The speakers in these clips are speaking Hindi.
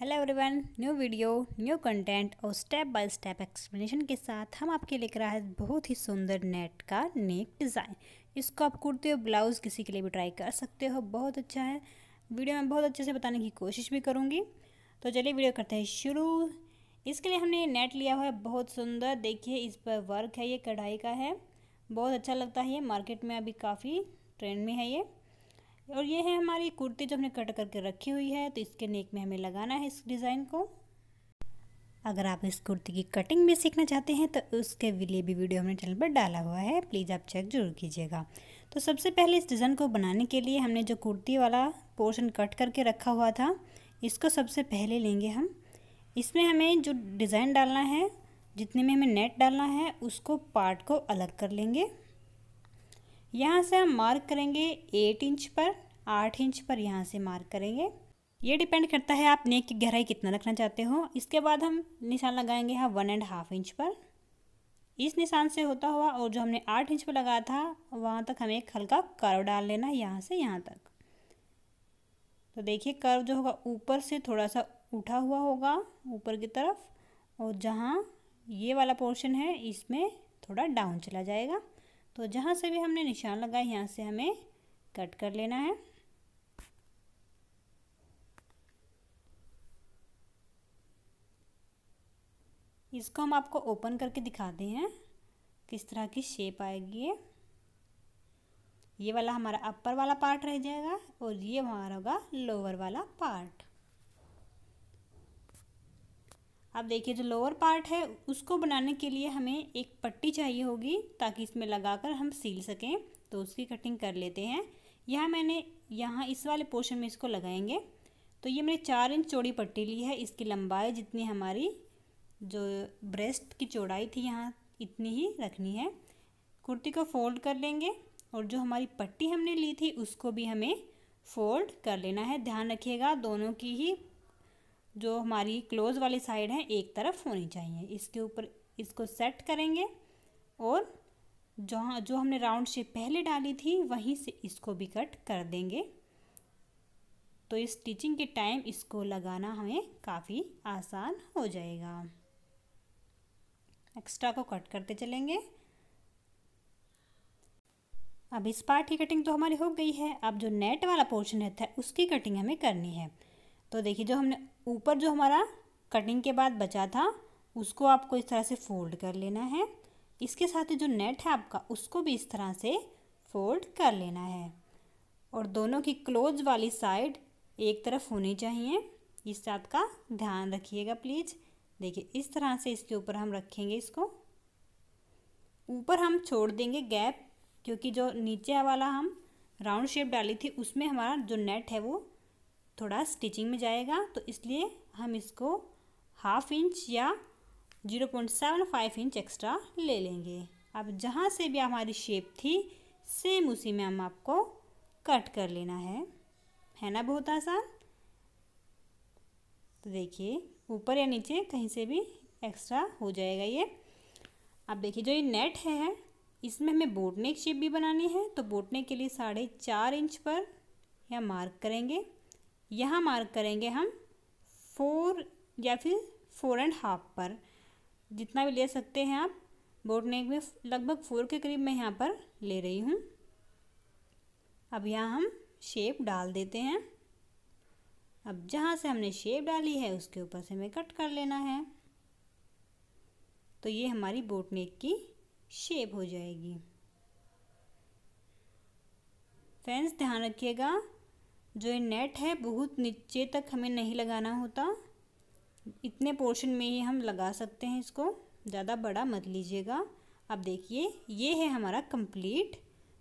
Hello everyone new video new content और स्टेप बाय स्टेप एक्सप्लेनेशन के साथ हम आपके लेकर आए बहुत ही सुंदर नेट का नेक डिज़ाइन इसको आप कुर्ते और ब्लाउज़ किसी के लिए भी ट्राई कर सकते हो, बहुत अच्छा है। वीडियो में बहुत अच्छे से बताने की कोशिश भी करूँगी। तो चलिए वीडियो करते हैं शुरू। इसके लिए हमने नेट लिया हुआ है, बहुत सुंदर। देखिए इस पर वर्क है, ये कढ़ाई का है। बहुत अच्छा लगता है ये मार्केट में अभी काफ़ी ट्रेंड में है ये। और ये है हमारी कुर्ती जो हमने कट करके रखी हुई है तो इसके नेक में हमें लगाना है इस डिज़ाइन को। अगर आप इस कुर्ती की कटिंग भी सीखना चाहते हैं तो उसके लिए भी वीडियो हमने चैनल पर डाला हुआ है, प्लीज़ आप चेक ज़रूर कीजिएगा। तो सबसे पहले इस डिज़ाइन को बनाने के लिए हमने जो कुर्ती वाला पोर्शन कट करके रखा हुआ था, इसको सबसे पहले लेंगे हम। इसमें हमें जो डिज़ाइन डालना है, जितने में हमें नेट डालना है, उसको पार्ट को अलग कर लेंगे। यहाँ से हम मार्क करेंगे एट इंच पर, आठ इंच पर यहाँ से मार्क करेंगे। ये डिपेंड करता है आप नेक की गहराई कितना रखना चाहते हो। इसके बाद हम निशान लगाएँगे यहाँ वन एंड हाफ़ इंच पर। इस निशान से होता हुआ और जो हमने आठ इंच पर लगाया था, वहाँ तक हमें एक हल्का कर्व डाल लेना है यहाँ से यहाँ तक। तो देखिए कर्व जो होगा ऊपर से थोड़ा सा उठा हुआ होगा ऊपर की तरफ़ और जहाँ ये वाला पोर्शन है, इसमें थोड़ा डाउन चला जाएगा। तो जहाँ से भी हमने निशान लगाया यहाँ से हमें कट कर लेना है। इसको हम आपको ओपन करके दिखाते हैं, किस तरह की शेप आएगी ये। ये वाला हमारा अपर वाला पार्ट रह जाएगा और ये हमारा होगा लोअर वाला पार्ट। अब देखिए जो लोअर पार्ट है, उसको बनाने के लिए हमें एक पट्टी चाहिए होगी ताकि इसमें लगाकर हम सील सकें। तो उसकी कटिंग कर लेते हैं। यहाँ मैंने, यहाँ इस वाले पोर्शन में इसको लगाएँगे। तो ये मैंने चार इंच चौड़ी पट्टी ली है। इसकी लंबाई जितनी हमारी, जो ब्रेस्ट की चौड़ाई थी यहाँ, इतनी ही रखनी है। कुर्ती को फोल्ड कर लेंगे और जो हमारी पट्टी हमने ली थी, उसको भी हमें फोल्ड कर लेना है। ध्यान रखिएगा, दोनों की ही जो हमारी क्लोज वाली साइड है, एक तरफ़ होनी चाहिए। इसके ऊपर इसको सेट करेंगे और जहाँ, जो हमने राउंड शेप पहले डाली थी, वहीं से इसको भी कट कर देंगे। तो इस स्टिचिंग के टाइम इसको लगाना हमें काफ़ी आसान हो जाएगा। एक्स्ट्रा को कट करते चलेंगे। अब इस पार्ट की कटिंग तो हमारी हो गई है। अब जो नेट वाला पोर्शन रहता है, उसकी कटिंग हमें करनी है। तो देखिए, जो हमने ऊपर जो हमारा कटिंग के बाद बचा था, उसको आपको इस तरह से फोल्ड कर लेना है। इसके साथ ही जो नेट है आपका, उसको भी इस तरह से फोल्ड कर लेना है। और दोनों की क्लोज वाली साइड एक तरफ़ होनी चाहिए। इस बात का ध्यान रखिएगा प्लीज़ देखिए, इस तरह से इसके ऊपर हम रखेंगे इसको। ऊपर हम छोड़ देंगे गैप क्योंकि जो नीचे वाला हम राउंड शेप डाली थी, उसमें हमारा जो नेट है वो थोड़ा स्टिचिंग में जाएगा तो इसलिए हम इसको हाफ़ इंच या zero point seven five inch extra ले लेंगे। अब जहाँ से भी हमारी शेप थी, सेम उसी में हम आपको कट कर लेना है। है ना बहुत आसान? तो देखिए, ऊपर या नीचे कहीं से भी एक्स्ट्रा हो जाएगा ये। अब देखिए, जो ये नेट है इसमें हमें बोटने की शेप भी बनानी है तो बोटने के लिए साढ़े चार इंच पर या मार्क करेंगे। यहाँ मार्क करेंगे हम फोर या फिर फोर एंड हाफ़ पर। जितना भी ले सकते हैं आप बोट नेक में लगभग फोर के करीब मैं यहाँ पर ले रही हूँ। अब यहाँ हम शेप डाल देते हैं। अब जहाँ से हमने शेप डाली है, उसके ऊपर से हमें कट कर लेना है। तो ये हमारी बोट नेक की शेप हो जाएगी। फ्रेंड्स ध्यान रखिएगा जो ये नेट है, बहुत नीचे तक हमें नहीं लगाना होता। इतने पोर्शन में ही हम लगा सकते हैं इसको। ज़्यादा बड़ा मत लीजिएगा। अब देखिए, ये है हमारा कंप्लीट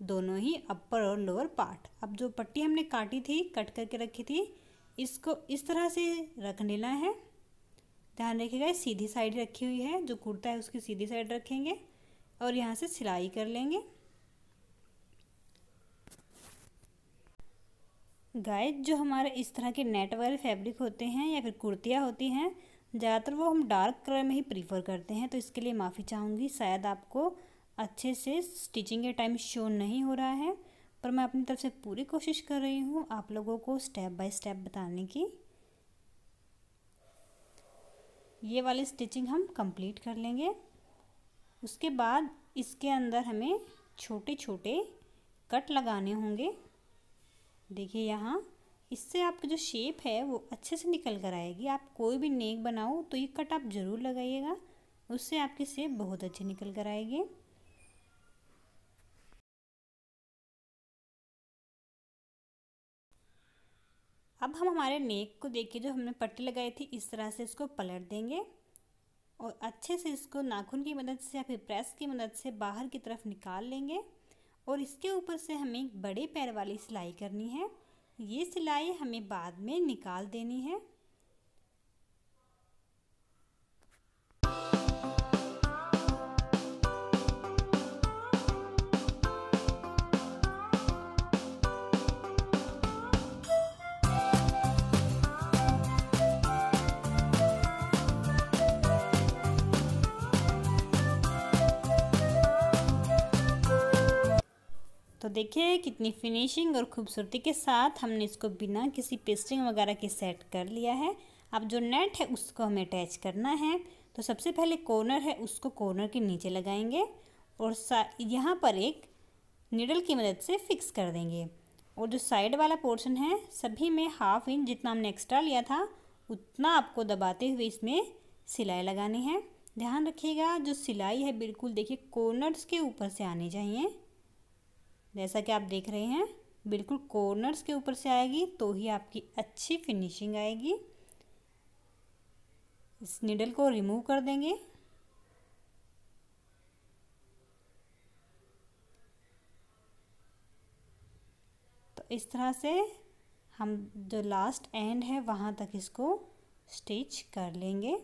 दोनों ही अपर और लोअर पार्ट अब जो पट्टी हमने काटी थी कट करके रखी थी, इसको इस तरह से रख लेना है। ध्यान रखिएगा सीधी साइड रखी हुई है। जो कुर्ता है, उसकी सीधी साइड रखेंगे और यहाँ से सिलाई कर लेंगे। गाय जो हमारे इस तरह के नेट वाले फैब्रिक होते हैं या फिर कुर्तियाँ होती हैं, ज़्यादातर वो हम डार्क कलर में ही प्रीफर करते हैं तो इसके लिए माफ़ी चाहूँगी। शायद आपको अच्छे से स्टिचिंग के टाइम शो नहीं हो रहा है, पर मैं अपनी तरफ़ से पूरी कोशिश कर रही हूँ आप लोगों को स्टेप बाय स्टेप बताने की। ये वाली स्टिचिंग हम कंप्लीट कर लेंगे। उसके बाद इसके अंदर हमें छोटे छोटे कट लगाने होंगे। देखिए यहाँ, इससे आपका जो शेप है वो अच्छे से निकल कर आएगी। आप कोई भी नेक बनाओ तो ये कट आप ज़रूर लगाइएगा, उससे आपकी शेप बहुत अच्छी निकल कर आएगी। अब हम हमारे नेक को देखिए, जो हमने पट्टी लगाई थी, इस तरह से इसको पलट देंगे और अच्छे से इसको नाखून की मदद से या फिर प्रेस की मदद से बाहर की तरफ़ निकाल लेंगे। और इसके ऊपर से हमें बड़े पैर वाली सिलाई करनी है। ये सिलाई हमें बाद में निकाल देनी है। देखिए कितनी फिनिशिंग और ख़ूबसूरती के साथ हमने इसको बिना किसी पेस्टिंग वगैरह के सेट कर लिया है। अब जो नेट है, उसको हमें अटैच करना है। तो सबसे पहले कॉर्नर है, उसको कॉर्नर के नीचे लगाएँगे और यहाँ पर एक निडल की मदद से फिक्स कर देंगे। और जो साइड वाला पोर्शन है, सभी में हाफ़ इंच जितना हमने एक्स्ट्रा लिया था, उतना आपको दबाते हुए इसमें सिलाई लगानी है। ध्यान रखिएगा, जो सिलाई है, बिल्कुल देखिए कॉर्नर्स के ऊपर से आनी चाहिए। जैसा कि आप देख रहे हैं, बिल्कुल कॉर्नर्स के ऊपर से आएगी तो ही आपकी अच्छी फिनिशिंग आएगी। इस निडल को रिमूव कर देंगे। तो इस तरह से हम जो लास्ट एंड है, वहाँ तक इसको स्टिच कर लेंगे।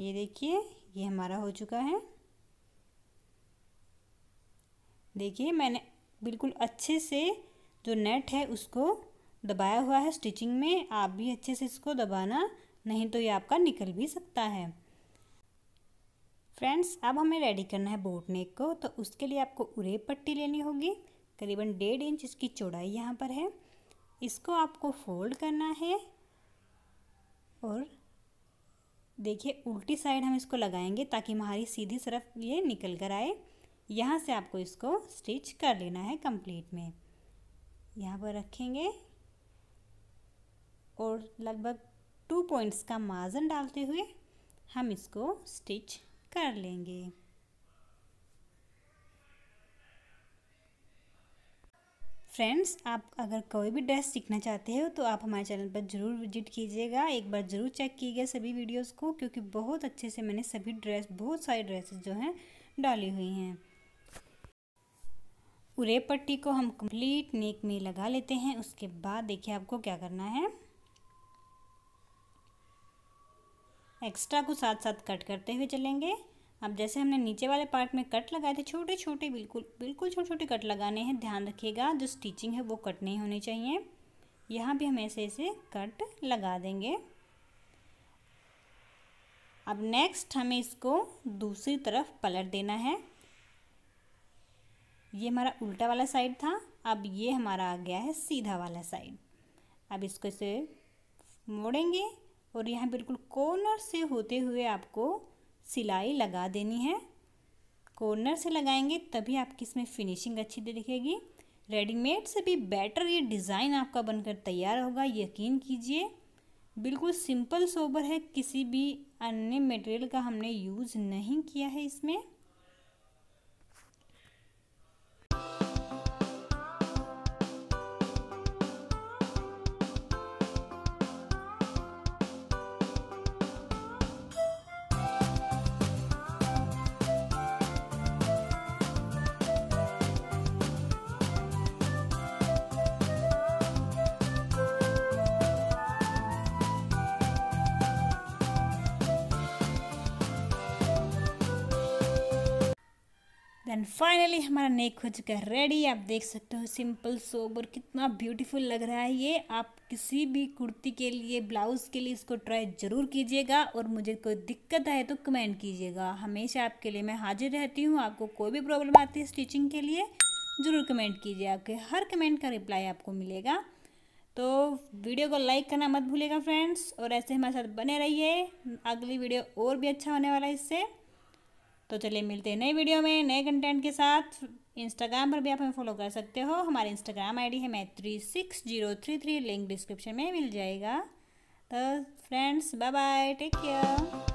ये देखिए, ये हमारा हो चुका है। देखिए, मैंने बिल्कुल अच्छे से जो नेट है उसको दबाया हुआ है स्टिचिंग में। आप भी अच्छे से इसको दबाना, नहीं तो ये आपका निकल भी सकता है। फ्रेंड्स, अब हमें रेडी करना है बोट नेक को तो उसके लिए आपको उरे पट्टी लेनी होगी। करीबन डेढ़ इंच इसकी चौड़ाई यहाँ पर है। इसको आपको फोल्ड करना है और देखिए, उल्टी साइड हम इसको लगाएँगे ताकि हमारी सीधी तरफ़ ये निकल कर आए। यहाँ से आपको इसको स्टिच कर लेना है कंप्लीट में। यहाँ पर रखेंगे और लगभग टू पॉइंट्स का मार्जिन डालते हुए हम इसको स्टिच कर लेंगे। फ्रेंड्स आप अगर कोई भी ड्रेस सीखना चाहते हो तो आप हमारे चैनल पर ज़रूर विज़िट कीजिएगा। एक बार ज़रूर चेक कीजिएगा सभी वीडियोस को, क्योंकि बहुत अच्छे से मैंने सभी ड्रेस बहुत सारी ड्रेसेस जो हैं, डाली हुई हैं। उरे पट्टी को हम कंप्लीट नेक में लगा लेते हैं। उसके बाद देखिए आपको क्या करना है। एक्स्ट्रा को साथ साथ कट करते हुए चलेंगे। अब जैसे हमने नीचे वाले पार्ट में कट लगाए थे छोटे छोटे बिल्कुल बिल्कुल छोटे छोटे कट लगाने हैं, ध्यान रखिएगा, जो स्टिचिंग है वो कट नहीं होनी चाहिए। यहाँ भी हम ऐसे ऐसे कट लगा देंगे। अब नेक्स्ट हमें इसको दूसरी तरफ़ पलट देना है। ये हमारा उल्टा वाला साइड था, अब ये हमारा आ गया है सीधा वाला साइड अब इसको इसे मोड़ेंगे और यहाँ बिल्कुल कॉर्नर से होते हुए आपको सिलाई लगा देनी है। कॉर्नर से लगाएँगे, तभी आपकी इसमें फिनिशिंग अच्छी दिखेगी। रेडीमेड से भी बेटर ये डिज़ाइन आपका बनकर तैयार होगा, यकीन कीजिए। बिल्कुल सिंपल सोबर है, किसी भी अन्य मटेरियल का हमने यूज़ नहीं किया है इसमें। देन फाइनली हमारा नेक हो चुका है। रेडी आप देख सकते हो सिंपल सोबर कितना ब्यूटीफुल लग रहा है ये। आप किसी भी कुर्ती के लिए ब्लाउज़ के लिए इसको ट्राई ज़रूर कीजिएगा और मुझे कोई दिक्कत आए तो कमेंट कीजिएगा। हमेशा आपके लिए मैं हाजिर रहती हूँ। आपको कोई भी प्रॉब्लम आती है स्टिचिंग के लिए, ज़रूर कमेंट कीजिए आपके हर कमेंट का रिप्लाई आपको मिलेगा। तो वीडियो को लाइक करना मत भूलिएगा फ्रेंड्स और ऐसे हमारे साथ बने रहिए। अगली वीडियो और भी अच्छा होने वाला है इससे। तो चलिए मिलते हैं नए वीडियो में नए कंटेंट के साथ। इंस्टाग्राम पर भी आप हमें फॉलो कर सकते हो। हमारे इंस्टाग्राम आईडी है Maitri six zero three three. Link description में मिल जाएगा। तो friends bye bye take care